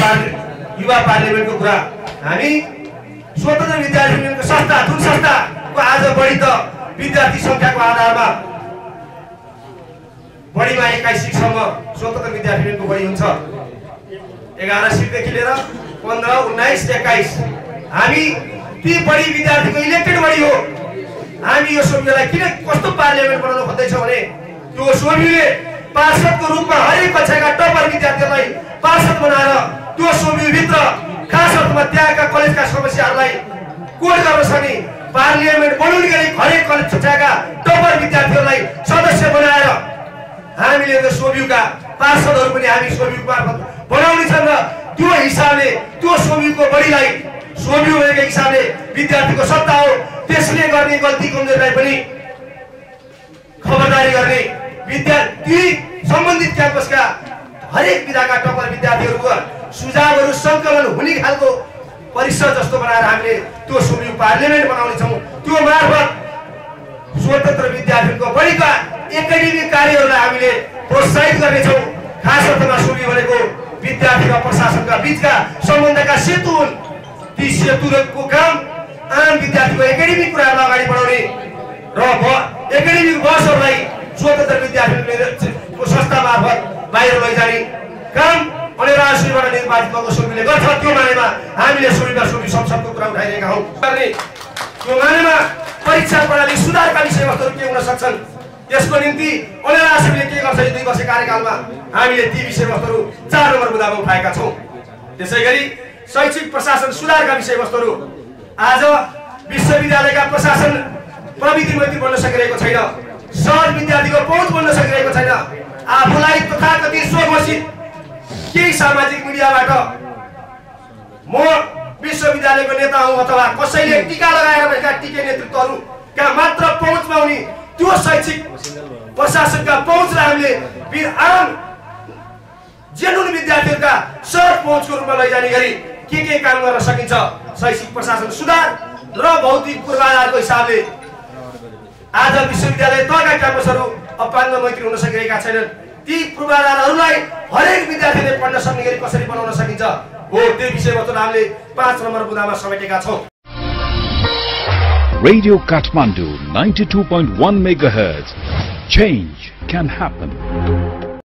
Parliament युवा पार्लिमेन्टको कुरा। हामी स्वतन्त्र विद्यार्थी संस्था जुन संस्थाको आज बढी त विद्यार्थी सङ्ख्याको आधारमा बढीमा एक्काइस सिटसम्म स्वतन्त्र विद्यार्थी युनियनको बढी हुन्छ। एघार सिटदेखि लिएर पन्ध्र उन्नाइस एक्काइस। हामी ती बढी विद्यार्थीको इलेक्टेड बढी हो। हामी यो सोभियोलाई किन कस्तो पार्लियामेन्ट बनाउन खोज्दैछौँ भने त्यो सोभियोले पार्षदको रूपमा हरेक कक्षाका टपर विद्यार्थीहरूलाई पार्षद बनाएर त्यहाँका कलेजका समस्याहरूलाई कोड गर्न सक्ने पार्लियामेन्ट बनाउने गरी हरेक कलेज कक्षाका टपर विद्यार्थीहरूलाई सदस्य बनाएर हामीले त्यो सोभियुका पार्षदहरू पनि हामी सोभियु मार्फत बनाउनेछौँ र त्यो हिसाबले त्यो सोभियुको बढीलाई सोभियु भनेको हिसाबले विद्यार्थीको सत्ता हो। त्यसले गर्ने गल्ती कमजोरीलाई पनि खबरदारी गर्ने विद्यार्थी सम्बन्धित क्याम्पसका हरेक विधाका टपर विद्यार्थीहरूको सुझावहरू सङ्कलन हुने खालको परिषद जस्तो बनाएर हामीले त्यो सोभियु पार्लियामेन्ट बनाउनेछौँ। त्यो मार्फत स्वतन्त्र विद्यार्थीको बढीका एकाडेमिक कार्यहरूलाई हामीले प्रोत्साहित गर्नेछौँ। खास अर्थमा सुनि भनेको विद्यार्थी र प्रशासनका बिचका सम्बन्धका सेतु हुन्। ती सेतुको काम आम विद्यार्थीको एकाडेमिक कुराहरूलाई अगाडि बढाउने र एकाडेमिक बसहरूलाई स्वतन्त्र विद्यार्थीको संस्था मार्फत बाहिर लैजाने काम निर्वाचित भएको सुरुले गर्छ त्यो मानेमा। हामीले सुरुमा सुरु संसदको कुरा उठाइरहेका हौँ। गर्ने। त्यो मानेमा परीक्षा प्रणाली सुधारका विषयवस्तुहरू के हुन सक्छन्? त्यसको निम्ति अनेराश्रीले के गर्छ यो दुई वर्ष कार्यकालमा? हामीले ती विषयवस्तुहरू चार नम्बर मुद्दामा उठाएका छौँ। त्यसै गरी शैक्षिक प्रशासन सुधारका विषयवस्तुहरू आज विश्वविद्यालयका प्रशासन प्रविधि मैत्री बन्न सकिरहेको छैन। सहज विद्यार्थीको पहुँच बन्न सकिरहेको छैन। आफूलाई तथाकथित स्वघोषित केही सामाजिक मिडियाबाट म विश्वविद्यालयको नेता हुँ अथवा कसैले टिका लगाएर भएका टिके नेतृत्वहरूका मात्र पहुँच पाउने त्यो शैक्षिक प्रशासनका पहुँचलाई हामीले वि- आम जेनुन विद्यार्थीहरूका सहज पहुँचको रूपमा लैजाने गरी के के काम गर्न सकिन्छ शैक्षिक प्रशासन सुधार र भौतिक पूर्वाधारको हिसाबले आज विश्वविद्यालय तहका क्याम्पसहरू अपाङ्ग मैत्री हुन सकिरहेका छैनन्। ती पूर्वाधारहरूलाई हरेक विद्यार्थीले पढ्न सक्ने गरी कसरी बनाउन सकिन्छ हो त्यो विषयवस्तु हामीले पाँच नम्बर बुदामा समेटेका छौँ Radio Kathmandu 92.1 MHz. Change can happen.